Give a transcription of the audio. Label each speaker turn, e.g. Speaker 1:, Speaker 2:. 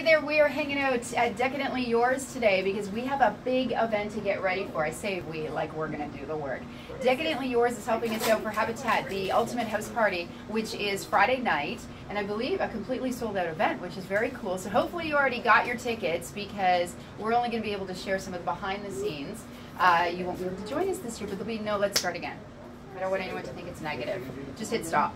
Speaker 1: Hey there, we are hanging out at Decadently Yours today because we have a big event to get ready for. I say we like we're going to do the work. Decadently Yours is helping us out for Habitat, the Ultimate House Party, which is Friday night, and I believe a completely sold out event, which is very cool. So hopefully you already got your tickets because we're only going to be able to share some of the behind the scenes. Uh, you won't be able to join us this year, but there'll be no let's start again. I don't want anyone to think it's negative. Just hit stop.